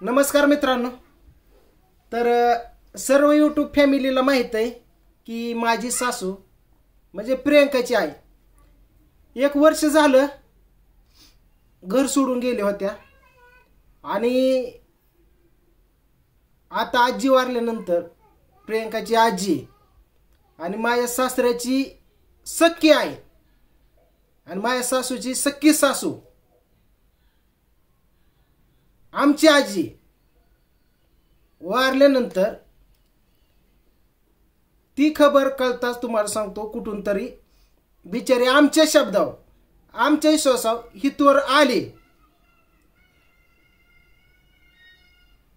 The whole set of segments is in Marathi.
नमस्कार मित्रांनो. तर सर्व यूट्यूब फॅमिलीला माहीत आहे की माझी सासू म्हणजे प्रियंकाची आई एक वर्ष झालं घर सोडून गेल्या होत्या. आणि आता आजी वारल्यानंतर प्रियंकाची आजी आणि माझ्या सासऱ्याची सख्खी आहे आणि माझ्या सासूची सख्खी सासू आमची आजी वारल्यानंतर ती खबर कळताच तुम्हाला सांगतो कुठून तरी. बिचारे आमच्या शब्दावर आमच्या विश्वासावर हितवर आले.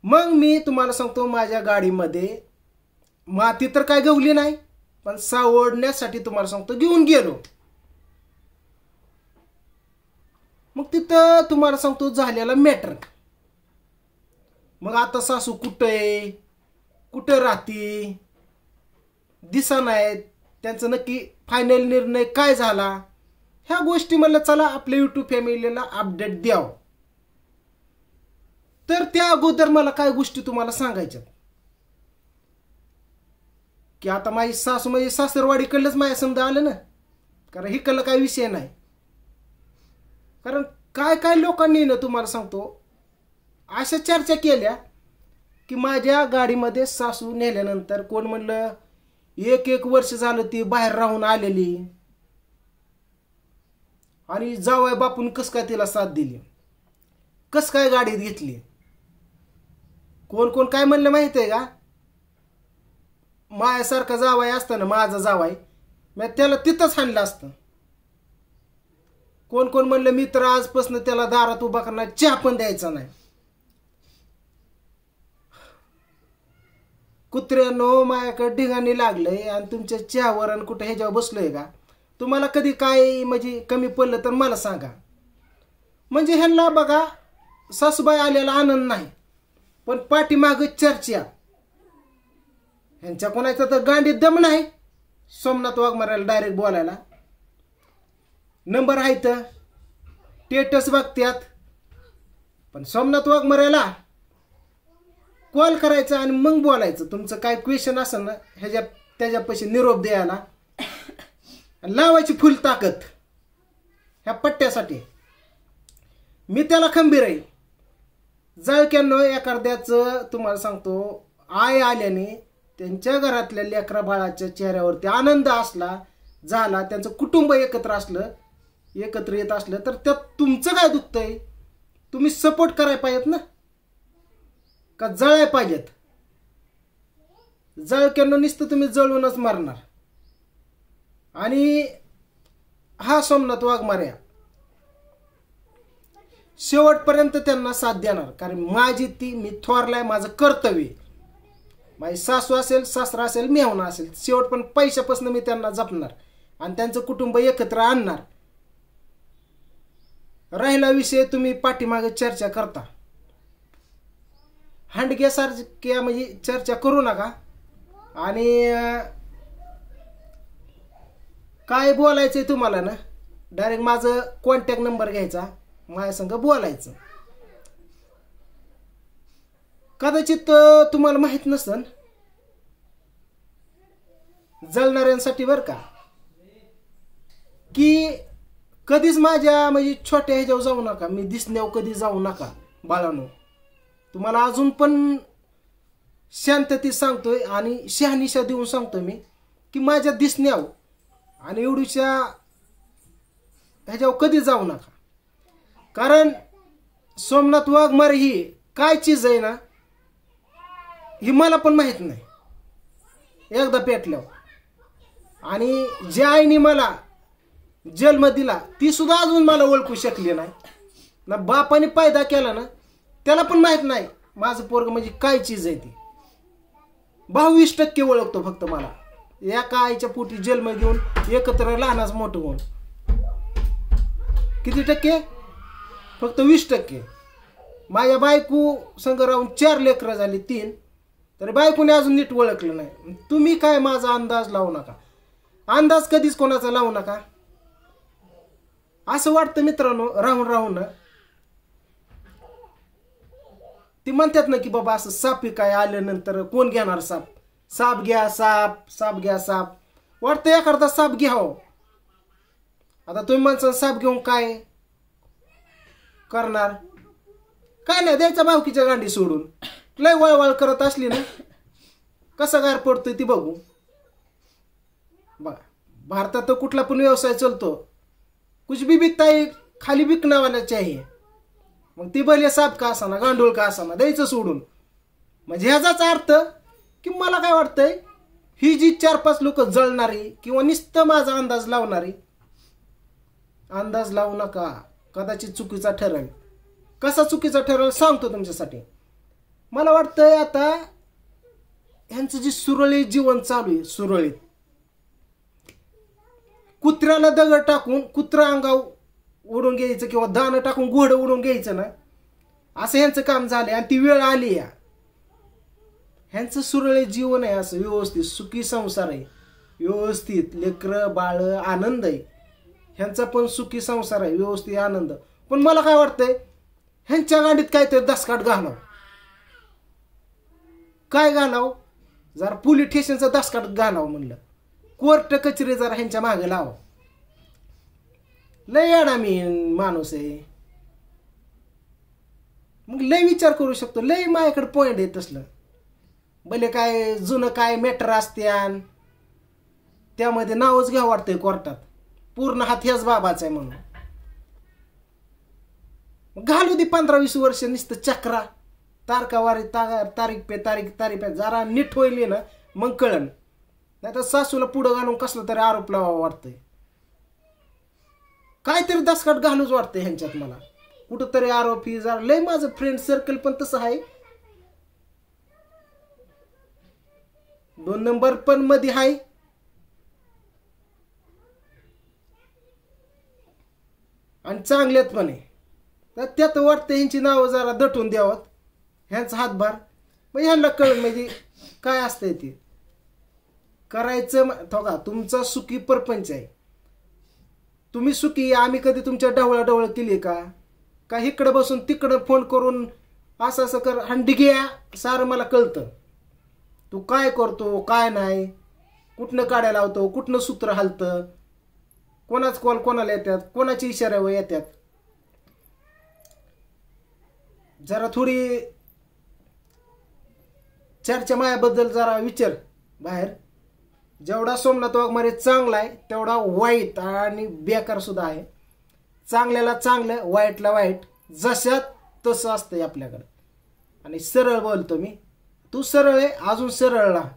मग मी तुम्हाला सांगतो माझ्या गाडीमध्ये माती तर काय गवली नाही पण सावडण्यासाठी तुम्हाला सांगतो घेऊन गेलो. मग तिथं तुम्हाला सांगतो झालेला मॅटर. मग आता सासू कुठं आहे? कुठं राहते? दिसा नाहीत. त्यांचं नक्की फायनल निर्णय काय झाला? ह्या गोष्टी मला चला आपल्या युट्यूब फॅमिलीला अपडेट द्यावं. तर त्या अगोदर मला काय गोष्टी तुम्हाला सांगायच्या की आता माझी सासू म्हणजे सासरवाडीकडलंच माझ्या समजा आलं ना? कारण हिकडलं काय विषय नाही. कारण काय काय लोकांनी ना तुम्हाला सांगतो अशा चर्चा केल्या की माझ्या गाडीमध्ये सासू नेल्यानंतर कोण म्हणलं एक एक वर्ष झालं ती बाहेर राहून आलेली. आणि जावाय बापून कस काय तिला साथ दिली? कस काय गाडीत घेतली? कोण कोण काय म्हणलं माहिती आहे का? माझ्यासारखा जावाय असताना माझा जावाय मी त्याला तिथंच हाणलं असतं. कोण कोण म्हणलं मित्र आजपासून त्याला दारात उभा करणार चहा पण द्यायचा नाही. कुत्र्यानो माझ्याकडे ढिगाणी लागलंय आणि तुमच्या चहावर आणि कुठं ह्याच्यावर बसलोय का? तुम्हाला कधी काय म्हणजे कमी पडलं तर मला सांगा. म्हणजे ह्यांना बघा सासूबाई आलेला आनंद नाही पण पाठीमाग चर्चा. ह्यांच्या कोणाचा तर गांडी दम नाही सोमनाथ वाघमाराला डायरेक्ट बोलायला. नंबर आहे तर टेटस बघत्यात. पण सोमनाथ वाघमाराला कॉल करायचा आणि मग बोलायचं. तुमचं काय क्वेश्चन असेल ना ह्याच्या त्याच्यापाशी निरोप द्यायला लावायची फुल ताकद. ह्या पट्ट्यासाठी. मी त्याला खंबीर आहे. जळक्यानं एखाद्याचं तुम्हाला सांगतो आय आल्याने त्यांच्या घरातल्या लेकरा बाळाच्या चेहऱ्यावरती आनंद असला झाला त्यांचं कुटुंब एकत्र असलं एकत्र येत असलं तर त्यात तुमचं काय दुखतंय? तुम्ही सपोर्ट करायला पाहिजेत ना. का जळाय पाहिजेत? जळक्यांना नुसतं तुम्ही जळूनच मारणार. आणि हा सोमनाथ वाघमाऱ्या शेवटपर्यंत त्यांना साथ देणार. कारण माझी ती मी थोरलाय माझं कर्तव्य माझी सासू असेल सासरा असेल मेहना असेल शेवट पण पैशापासून मी त्यांना जपणार. आणि त्यांचं कुटुंब एकत्र आणणार. राहिला विषय तुम्ही पाठीमागे चर्चा करता. हांडग्यासारख्या म्हणजे चर्चा करू नका. आणि काय बोलायचं आहे तुम्हाला ना? डायरेक्ट माझं कॉन्टॅक्ट नंबर घ्यायचा. माझ्या संग बोलायचं. कदाचित तुम्हाला माहीत नसन जळणाऱ्यांसाठी बरं का? की कधीच माझ्या म्हणजे छोट्या ह्याच्यावर जाऊ नका. मी दिसण्यावर कधी जाऊ नका बाळानो. तुम्हाला अजून पण शांततेत सांगतोय आणि शहानिशा देऊन सांगतोय मी की माझ्या दिसण्यावर आणि एवढीच्या ह्याच्यावर कधी जाऊ नका. कारण सोमनाथ वाघमारे ही काय चीज आहे ना ही मला पण माहीत नाही. एकदा पेटल्यावर. आणि ज्या आईने मला जन्म दिला ती सुद्धा अजून मला ओळखू शकली नाही. ना बापाने पैदा केला ना त्याला पण माहीत नाही. माझं पोरग म्हणजे काय चीज आहे ती? बावीस टक्के ओळखतो फक्त मला. एका आईच्या पोटी जन्म घेऊन एकत्र लहानाच मोठं होऊन. किती टक्के? फक्त वीस टक्के. माझ्या बायको संग राहून चार लेकरं झाली तीन. तर बायकोने अजून नीट ओळखलं नाही. तुम्ही काय माझा अंदाज लावू नका. अंदाज कधीच कोणाचा लावू नका. असं वाटतं मित्रांनो राहून राहून. ती म्हणतात ना की बाबा असं साप काय आल्यानंतर कोण घेणार साप? साप घ्या साप साप घ्या साप. वाटतं एखादा साप घ्यावं. आता तुम्ही माणसं साप घेऊन काय करणार? काय नाही द्यायचा भावकीच्या गांडी सोडून. लय वळवळ करत असली ना कसा गार पडतोय ती बघू. बघा भारतात तर कुठला पण व्यवसाय चलतो. कुछ भी बिकता खाली बिकना आहे. मग ती बैल साप का असाना गांडूळ का असाना द्यायचं सोडून. म्हणजे ह्याचाच अर्थ की मला काय वाटतंय ही जी चार पाच लोक जळणारी किंवा नुसतं माझा अंदाज लावणारी अंदाज लावू नका. कदाचित चुकीचा ठरेल. कसा चुकीचा ठरेल सांगतो तुमच्यासाठी. मला वाटतंय आता ह्यांचं जे सुरळीत जीवन चालू आहे सुरळीत. कुत्र्याला दगड टाकून कुत्रा अंगाव उडून घ्यायचं किंवा दाणं टाकून घोडं उडून घ्यायचं ना असं ह्यांचं काम झालं आणि ती वेळ आली या. ह्यांचं सुरळीत जीवन आहे असं व्यवस्थित सुखी संसार आहे. व्यवस्थित लेकरं बाळ आनंद आहे. ह्यांचा पण सुखी संसार आहे व्यवस्थित आनंद. पण मला काय वाटतंय ह्यांच्या गाडीत काहीतरी दसकाट घालाव. काय घालाव? जरा पोलीस स्टेशनचा दसकाट घालाव म्हणलं. कोर्ट कचेरी जरा ह्यांच्या मागे लावा लय येडा मी माणूस आहे. मग लय विचार करू शकतो लय माझ्याकडे पॉईंट आहे तसलं. भले काय जुनं काय मॅटर असत्यान त्यामध्ये नावच घ्या वाटतंय कोर्टात. पूर्ण हात ह्याच बाबाचा आहे म्हणून. मग घालू दे पंधरा वीस वर्ष नुसतं चक्रा. तारकावारी तार तारीख पे तारीख तारीख पे. जरा नीट होईल ना मग कळन. नाही तर सासूला पुढं घालून कसलं तरी आरोप लावा वाटतंय. काहीतरी दसकाट घालूच वाटतंय ह्यांच्यात मला. कुठंतरी आरोपी ही जरा लय माझं फ्रेंड सर्कल पण तसं आहे. दोन नंबर पण मध्ये आहे आणि चांगल्यात पण आहे. तर त्यात वाटतं ह्यांची नावं जरा दटून द्यावत ह्यांचा हातभार. मग ह्यांना कळ म्हणजे काय असतंय ते. करायचं थोका तुमचा सुखी परपंच आहे. तुम्ही सुखी आम्ही कधी तुमच्या डवळा डवळ केली का? का इकडं बसून तिकडं फोन करून असं असं कर हंडी घ्या सारं मला कळतं. तू काय करतो काय नाही? कुठनं काढ्या लावतो कुठनं सूत्र हलतं? कोणाच कॉल कोणाला येतात कोणाच्या इशाऱ्यावर येतात जरा थोडी चर्चा मायाबद्दल जरा विचार बाहेर. जेवढा सोमनाथ वाघमारे चांगला आहे तेवढा वाईट आणि बेकार सुद्धा आहे. चांगल्याला चांगलं वाईटला वाईट जशात तसं असतंय आपल्याकडं. आणि सरळ बोलतो मी तू सरळ आहे अजून सरळ राहा.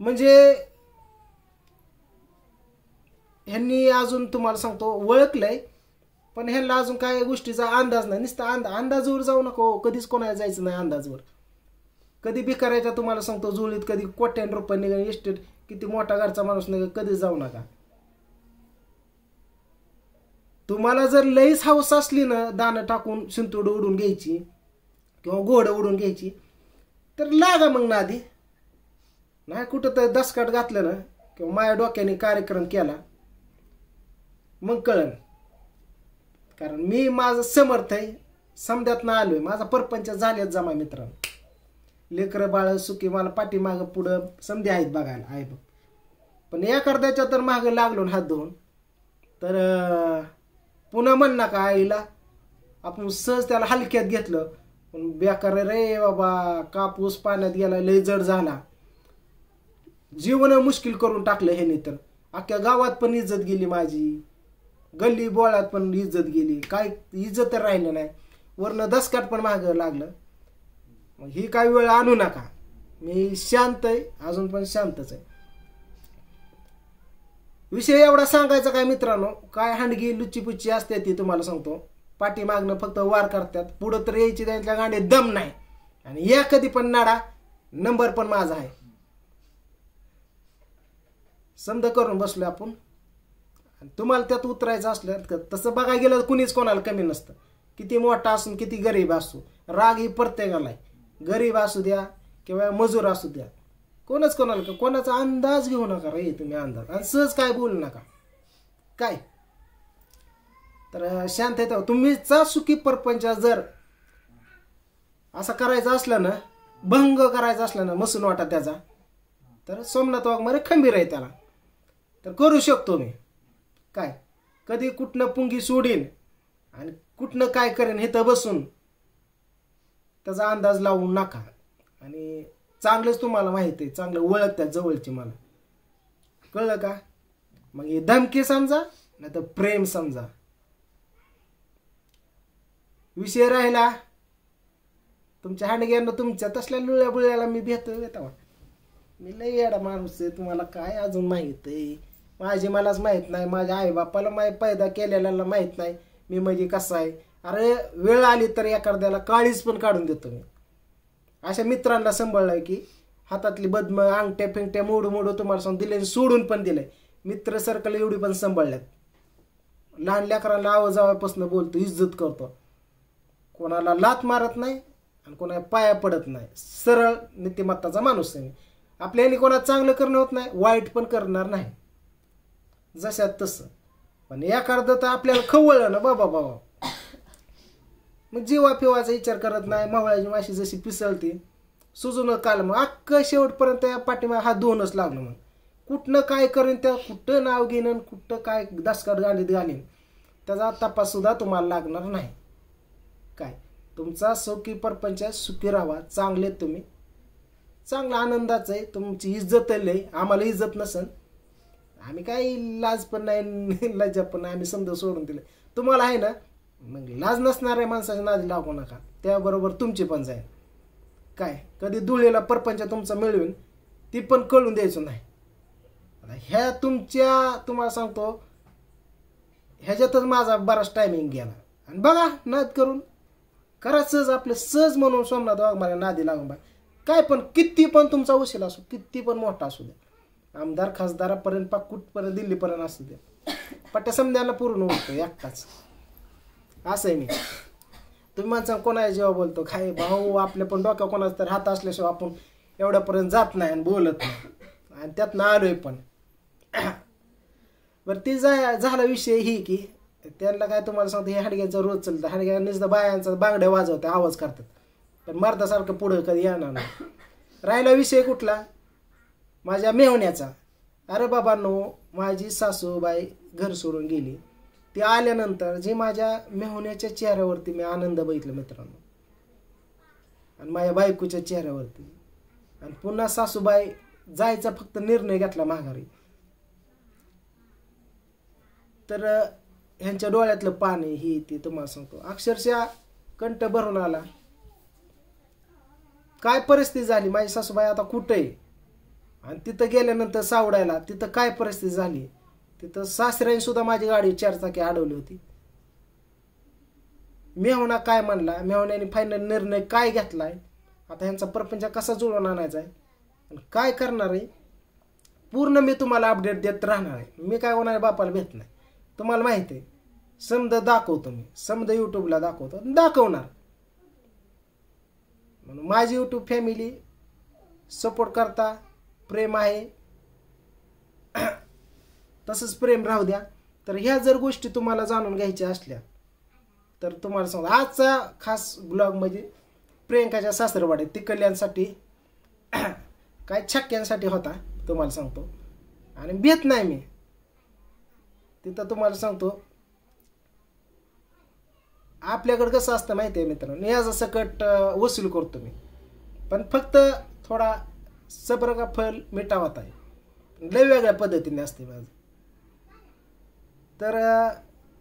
म्हणजे ह्यांनी अजून तुम्हाला सांगतो ओळखलंय पण ह्यांना अजून काय गोष्टीचा अंदाज नाही. नुसता अंदा अंदाजवर जाऊ नको कधीच कोणाला जायचं नाही अंदाजवर. कधी बी करायचा तुम्हाला सांगतो जुळीत कधी कोट्यान रुपये निघा इस्टेट किती मोठा घरचा माणूस निघा कधी जाऊ नका. तुम्हाला जर लईच हाऊस असली ना दाणं टाकून शिंतोड उडून घ्यायची किंवा घोडं उडून घ्यायची तर लागा मग ना आधी नाही कुठं तर दसकाट घातलं ना किंवा माझ्या डोक्याने कार्यक्रम केला मग कळन. कारण मी माझं समर्थ आहे समध्यात आलोय माझा परपंच झाल्यात जमा मित्रांनो. लेकरं बाळ सुखी मला पाठीमागं पुढं संधी आहेत बघायला आहे बघ. पण या करद्याच्या तर मागं लागलो ना हात धुवून तर पुन्हा म्हण नका आईला आपण सहज त्याला हलक्यात घेतलं. पण बेकार रे बाबा कापूस पाण्यात गेला लय जड झाला. जीवन मुश्किल करून टाकलं ह्याने तर. अख्ख्या गावात पण इज्जत गेली माझी. गल्ली बोळात पण इज्जत गेली. काय इज्जत तर राहिलं नाही. वरनं दसकाट पण मागं लागलं. मग ही काही वेळ आणू नका. मी शांत आहे अजून पण शांतच आहे. विषय एवढा सांगायचा काय मित्रांनो? काय हांडगी लुच्चीपुच्ची असते ती तुम्हाला सांगतो. पाठी मागणं फक्त वार करतात. पुढं तर यायची त्यांच्या गाडी दम नाही. आणि या कधी पण नाडा नंबर पण माझा आहे. समजा करून बसलो आपण. तुम्हाला त्यात उतरायचं असलं तसं बघायला गेलं कुणीच कोणाला कमी नसतं. किती मोठा असून किती गरीब असू. राग ही प्रत्येकाला आहे. गरीब असू द्या किंवा मजूर असू द्या. कोणच कोणाला कोणाचा अंदाज घेऊ नका रे तुम्ही अंदाज. आणि सहज काय बोलू नका. काय? तर शांत आहे तुम्हीचा सुखी परपंच जर असा करायचा असला ना भंग करायचा असला ना मसून वाटा त्याचा तर सोमनाथ वाघमारे खंबीर आहे त्याला. तर करू शकतो मी. काय? कधी कुठनं पुंगी सोडीन आणि कुठनं काय करेन हे तर बसून त्याचा अंदाज लावून नका. आणि चांगलंच तुम्हाला माहिती आहे चांगलं ओळखतात जवळची मला. कळलं का? मग हे धमकी समजा नाही तर प्रेम समजा. विषय राहिला. तुमच्या हांडग्यानं तुमच्या तसल्या लुळ्या बुळ्याला मी भेटतो येतावा मी लय येडा माणूस आहे तुम्हाला काय अजून माहीत आहे? माझी मलाच माहीत नाही माझ्या आई बापाला माहीत पैदा केलेल्याला माहीत नाही मी म्हणजे कसं आहे? अरे वेळ आली तर एखाद्याला काळीच पण काढून देतो मी. अशा मित्रांना सांभाळलंय की हातातली बदम अंगठ्या फिंगट्या मोडू मोडू तुम्हाला सांग दिले सोडून पण दिले. मित्र सर्कल एवढी पण सांभाळल्यात. लहान लेकरांना आवाजावापासून बोलतो इज्जत करतो. कोणाला लात मारत नाही आणि कोणाला पाया पडत नाही. सरळ नीतिमत्ताचा माणूस आहे मी. आपल्याने कोणाला चांगलं करणं होत नाही वाईट पण करणार नाही. जशात तसं. पण एखादं तर आपल्याला खवळलं ना बाबा बाबा. मग जीवा पिवाचा विचार करत नाही मावळ्याची माशी जशी पिसळते. सुजून काल मग अख्खं शेवटपर्यंत या पाठीमा हा दोनच लागलो मग. कुठनं काय करेन त्या कुठं नाव घेणं कुठं काय दसकाट गाडीत घालीन. त्याचा तपास सुद्धा तुम्हाला लागणार नाही. काय? तुमचा सौकी परपंच सुखी राहा चांगले तुम्ही. चांगला आनंदाचं आहे तुमची इज्जत आहे आम्हाला इज्जत नसन. आम्ही काय लाज पण नाही लज्जा पण नाही आम्ही समजा सोडून दिलं तुम्हाला आहे ना मग लाज नसणाऱ्या माणसाच्या नादी लागू नका. त्याबरोबर तुमची पण जाईल. काय? कधी धुळेला परपंच तुमचा मिळवून ती पण कळून द्यायचं नाही. ह्या तुमच्या तुम्हाला सांगतो ह्याच्यातच माझा बराच टायमिंग गेला. आणि बघा नाद करून. करा सहज आपले सहज म्हणून सोमनाथ वाघमारे नादी लागून बा काय पण किती पण तुमचा उशील असो किती पण मोठा असू द्या आमदार खासदारापर्यंत पाक कुठपर्यंत दिल्लीपर्यंत असू द्या पट्ट्या समजायला पूर्ण होतो एकटाच. असं आहे मी. तुम्ही माणसा कोणाला जेव्हा बोलतो काय भाऊ आपल्या पण डोक्या कोणाचा तर हात असल्याशिवाय आपण एवढ्यापर्यंत जात नाही आणि बोलत नाही. आणि त्यातनं आलोय पण. बरं ती जा झाला विषय ही की त्यांना काय तुम्हाला सांगतो हे हाडग्यांचा रोज चालतं. हाडग्या नुसतं बायांचा बांगड्या वाजवतात आवाज करतात पण मर्दासारखं पुढं कधी येणार नाही. राहिला विषय कुठला? माझ्या मेहण्याचा. अरे बाबांनो माझी सासूबाई घर सोडून गेली. ते आल्यानंतर जे माझ्या मेहुण्याच्या चेहऱ्यावरती मी आनंद बघितला मित्रांनो. आणि माझ्या बायकोच्या चेहऱ्यावरती. आणि पुन्हा सासूबाई जायचा फक्त निर्णय घेतला माघारी. तर ह्यांच्या डोळ्यातलं पाणी ही ती तुम्हाला सांगतो. अक्षरशः कंठ भरून आला. काय परिस्थिती झाली? माझी सासूबाई आता कुठं आहे? आणि तिथं गेल्यानंतर सावडायला तिथं काय परिस्थिती झाली? तिथं सासऱ्याने सुद्धा माझी गाडी चारचाकी अडवली होती. मेहणा काय म्हणला? मेहण्याने फायनल निर्णय काय घेतलाय? आता ह्यांचा प्रपंच कसा जुळवून आणायचा आहे? आणि काय करणार आहे? पूर्ण मी तुम्हाला अपडेट देत राहणार आहे. मी काय होणार बापाला भेट नाही. तुम्हाला माहिती आहे. समद दाखवतो मी. समद यूट्यूबला दाखवतो. दाखवणार. म्हणून माझी यूट्यूब फॅमिली सपोर्ट करता. प्रेम आहे. तसंच प्रेम राहू द्या. तर ह्या जर गोष्टी तुम्हाला जाणून घ्यायच्या असल्या तर तुम्हाला सांग आजचा खास ब्लॉग म्हणजे प्रियंकाच्या सासरवाडी तिकडल्यांसाठी काय छक्क्यांसाठी होता तुम्हाला सांगतो. आणि भेट नाही मी. तिथं तुम्हाला सांगतो आपल्याकडं कसं असतं माहिती आहे मित्रांनो याचा सकट वसूल करतो मी. पण फक्त थोडा सबर का फल मिठावत आहे. लय वेगळ्या पद्धतीने असते माझं. तर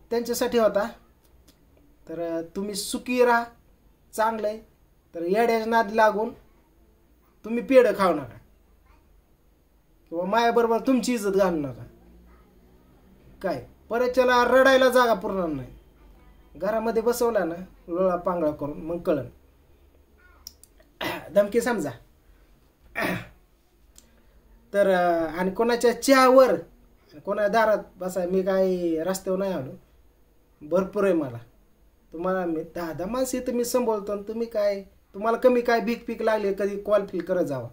त्यांच्यासाठी होता. तर तुम्ही सुखी राहा चांगलं आहे. तर येड्याच्या नादी लागून तुम्ही पेढं खाऊ नका. किंवा मायाबरोबर तुमची इज्जत घालू नका. काय? परतच्याला रडायला जागा पुरणार नाही. घरामध्ये बसवला ना लोळा पांगळा करून मग कळन. धमकी समजा. तर आणि कोणाच्या चहावर कोणा दारात बसा मी काय रस्त्यावर नाही आलो. भरपूर आहे मला. तुम्हाला मी दहा दहा माणसं इथं मी संभवतो आणि तुम्ही काय तुम्हाला कमी काय भीक पीक लागली कधी कॉल फिल करत जावा.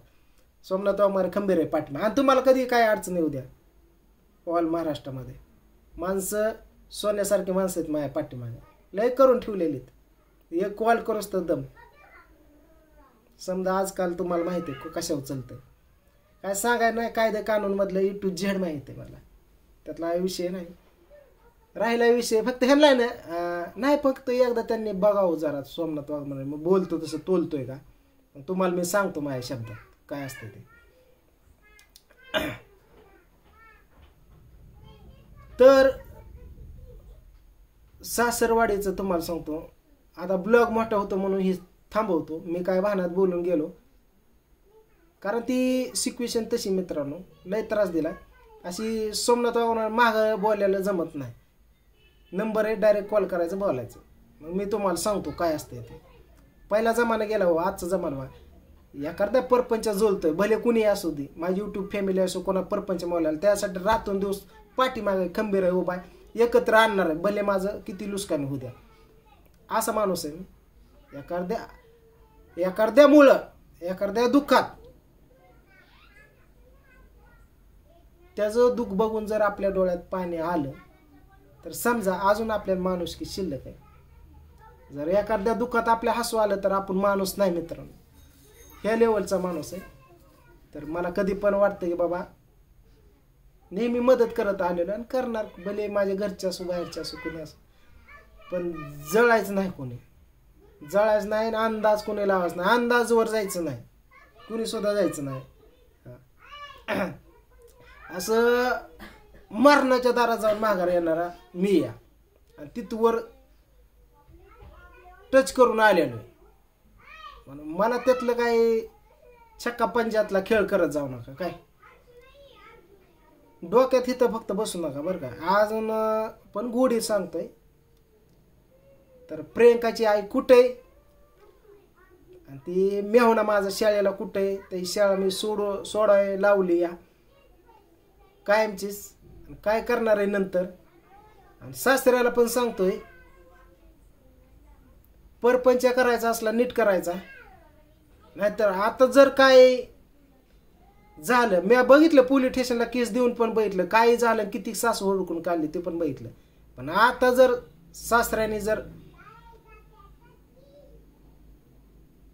सोमनाथ वामारे खंबीर आहे पाटणा आणि तुम्हाला कधी काय अडचण येऊ द्या. ऑल महाराष्ट्रामध्ये. माणसं सोन्यासारखी माणसं आहेत माझ्या पाठीमागे. लय करून ठेवलेलीत. एक कॉल करूच तर दम. समजा आजकाल तुम्हाला माहिती आहे कशावर चालतं काय सांगायला नाही कायदे कानूनमधलं ई टू झेड माहिती आहे मला. त्यातला हा विषय नाही. राहिला विषय फक्त ह्यांना आहे ना नाही फक्त एकदा त्यांनी बघावं जरा सोमनाथ वाघमारे. मग बोलतो तसं तोलतोय का? मग तुम्हाला मी सांगतो माझ्या शब्दात काय असतं ते. तर सासरवाडीचं तुम्हाला सांगतो. आता ब्लॉग मोठा होतो म्हणून हे थांबवतो. मी काय वाहनात बोलून गेलो. कारण ती सिक्वेशन तशी मित्रांनो लय त्रास दिला. अशी सोमनाथ वाघमारे मागं बोलायला जमत नाही. नंबर आहे डायरेक्ट कॉल करायचं बोलायचं. मग मी तुम्हाला सांगतो काय असते ते. पहिला जमाना गेला हो आजचा जमाना वा एखाद्या परपंच जोलतोय भले कुणी असू दे माझी युट्यूब फॅमिली असो कोणा परपंच मोलायला त्यासाठी रातून दिवस पाठीमागे खंबीर आहे हो उभा एकत्र आणणार आहे भले माझं किती लुस्कान होऊ द्या. असा माणूस आहे मी. एखाद्या एखाद्यामुळं एखाद्या दुःखात त्याचं दुःख बघून जर आपल्या डोळ्यात पाणी आलं तर समजा अजून आपल्याला माणूस की शिल्लक आहे. जर एखाद्या दुःखात आपल्या हसू आलं तर आपण माणूस नाही मित्रांनो. ह्या लेवलचा माणूस आहे. तर मला कधी पण वाटतं की बाबा नेहमी मदत करत आलेलो आणि करणार भले माझ्या घरच्या असो बाहेरच्या असो कोणी असो. पण जळायचं नाही कोणी. जळायचं नाही आणि अंदाज कोणी लावायचं नाही. अंदाजवर जायचं नाही. कुणी सुद्धा जायचं नाही. हां. असं मरणाच्या दारात जाऊन माघार येणारा मी या आणि तिथवर टच करून आलेलो आहे. म्हणून मला त्यातलं काय छक्का पंजातला खेळ करत जाऊ नका काय डोक्यात इथं फक्त बसू नका बरं का अजून पण गोडी सांगतोय तर प्रियंकाची आई कुठे आहे? आणि ती मेहुणा माझा शाळेला कुठे आहे? ती शाळा मी सोडू सोडाय लावली या कायमचीच काय करणार आहे नंतर? आणि सासऱ्याला पण सांगतोय परपंच करायचा असला नीट करायचा. नाहीतर आता जर काय झालं मी बघितलं पोलीस स्टेशनला केस देऊन पण बघितलं काय झालं किती सासू ओळखून काढली ते पण बघितलं. पण आता जर सासऱ्याने जर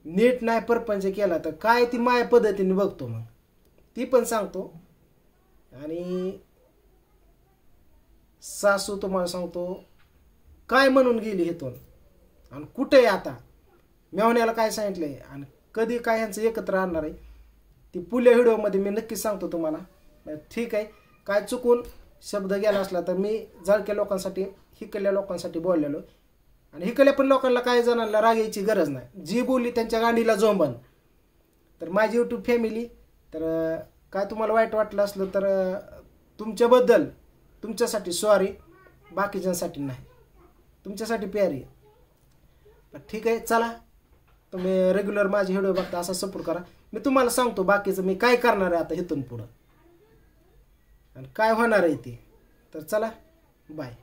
नीट नाही परपंच केला तर काय ती माया पद्धतीने बघतो मग? ती पण सांगतो. आणि सासू तुम्हाला सांगतो काय म्हणून गेली हेतून आणि कुठे आहे आता? मेवण्याला काय सांगितलंय? आणि कधी काय ह्यांचं एकत्र आणणार आहे? ती पुल्या व्हिडिओमध्ये मी नक्कीच सांगतो तुम्हाला. ठीक आहे. काय चुकून शब्द गेला असला तर मी जळक्या लोकांसाठी हिकल्या लोकांसाठी बोललेलो. आणि हिकल्या पण लोकांना काही जणांना राग यायची गरज नाही. जी बोलली त्यांच्या गांडीला जोंबन. तर माझी यूट्यूब फॅमिली तर काय तुम्हाला वाईट वाटलं असलं तर तुमच्याबद्दल तुमच्यासाठी सॉरी बाकीच्यांसाठी नाही. तुमच्यासाठी प्यारी ठीक आहे चला. तुम्ही रेग्युलर माझे व्हिडिओ बघता असा सपोर्ट करा. मी तुम्हाला सांगतो बाकीचं मी काय करणार आहे आता इथून पुढं. आणि काय होणार आहे ते. तर चला बाय